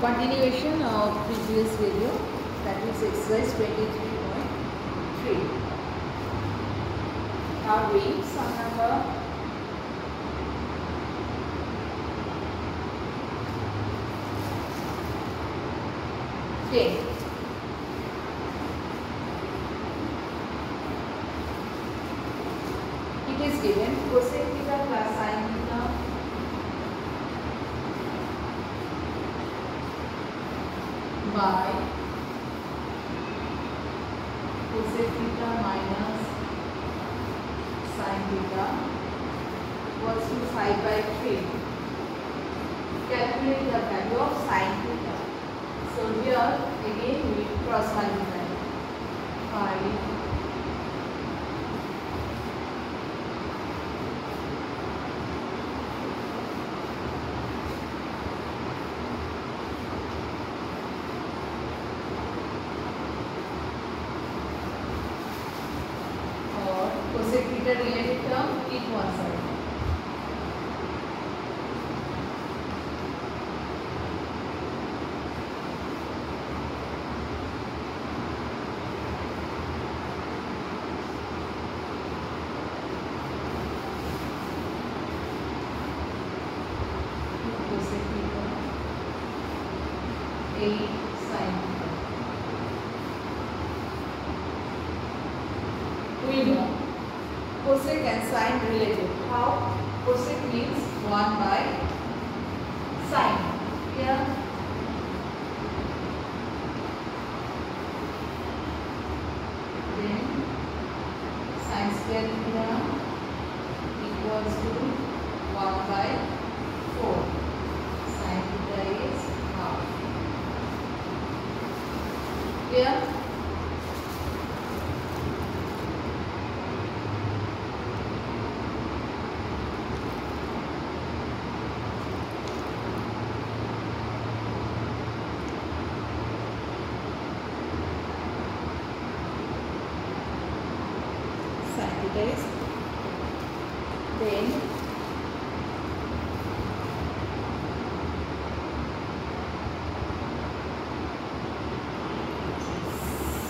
continuation of previous video that is exercise 23.3 now doing sum number. Ten it is given by cosec theta minus sin theta equals to 5 by 3. Calculate the value of sin theta. So here again we cross multiply 5 term keep one side. cosec theta 8 sin theta. we know cosec and sine related. How? Cosec means 1 by sine. Here then sine square theta equals to 1 by 4. Sine theta is half. Here sine theta is then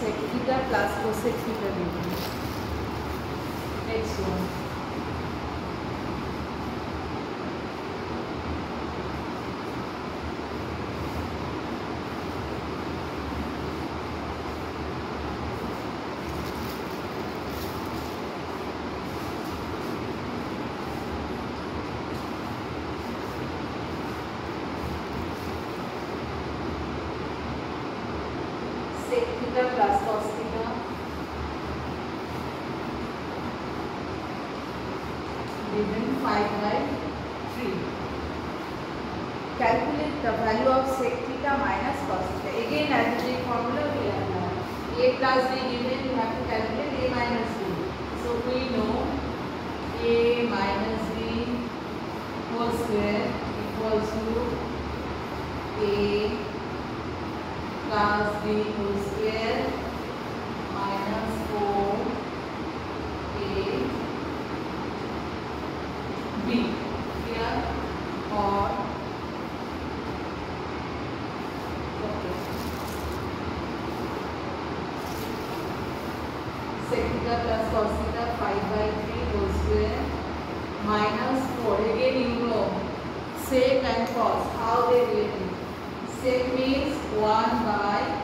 sec theta plus cosec theta will be next one sec theta plus cos theta given 5 by 3. Calculate the value of sec theta minus cos theta. Again, algebraic formula we apply. A plus B given, you have to calculate A minus B. So we know A minus B whole square equals to A plus b whole square sec and cos how they related sec means 1 by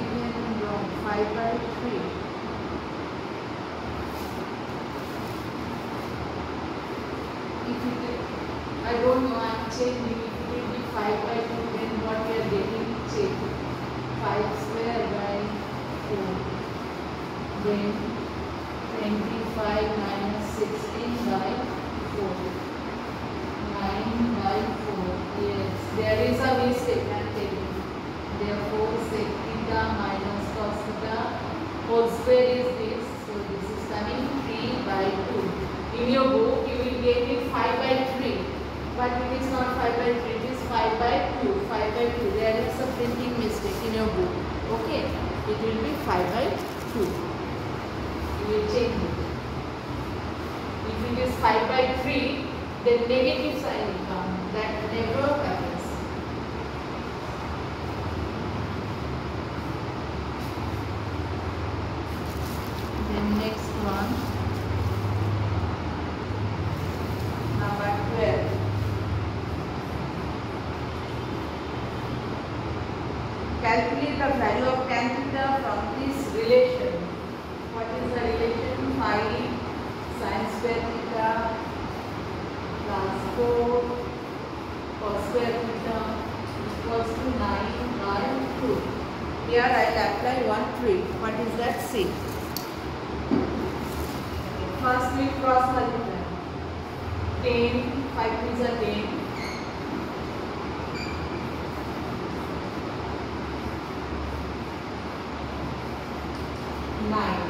5 by 3 if it I don't know I'm changing if it will be 5 by 2 then what we are getting change 5 square by 4 then 25 minus 16 by 4 9 by 4 yes there is a mistake I'm taking therefore sec theta minus cos theta whole square is this so this is coming 3 by 2 in your book you will get it 5 by 3 but it is not 5 by 3 it is 5 by 2 5 by 2 there is a printing mistake in your book. Okay it will be 5 by 2 you will change it if it is 5 by 3 then negative sign will come. That never happens then next one number 12 calculate the value of tan theta from this relation. What is the relation? Phi sin square theta plus 4 cos square theta equals to 9 by 2 here I will apply one trick what is that? See First we cross multiply. 10, 5 is a 10. Nine.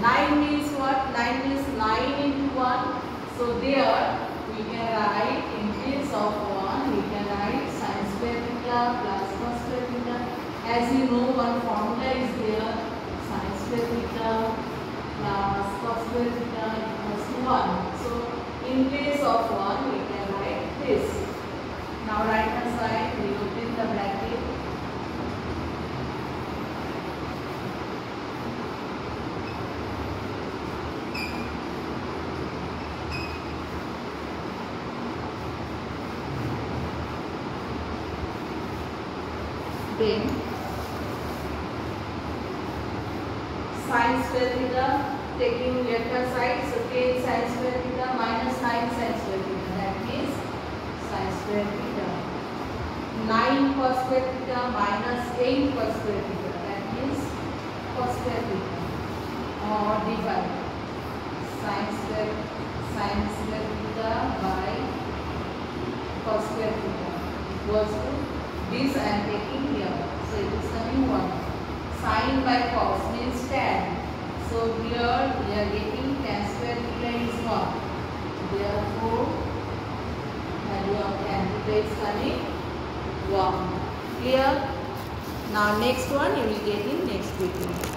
Nine means what? Nine means nine into one. So there we can write in place of one, we can write sin square theta plus cos square theta. As you know, one formula is there. Sin square theta plus cos square theta equals 1. So, in place of 1, we can write this. Now, right Then, sin square theta taking left hand side so 10 sin square theta minus 9 sin square theta that means sin square theta 9 cos square theta minus 8 cos square theta that means cos square theta or divide sin square sin square theta by cos square theta equals to this I am taking here so it is coming 1 sin by cos means tan. So here we are getting tan square theta is 1. Therefore, value of tan theta is coming 1. Clear? Now next one you will get in next video.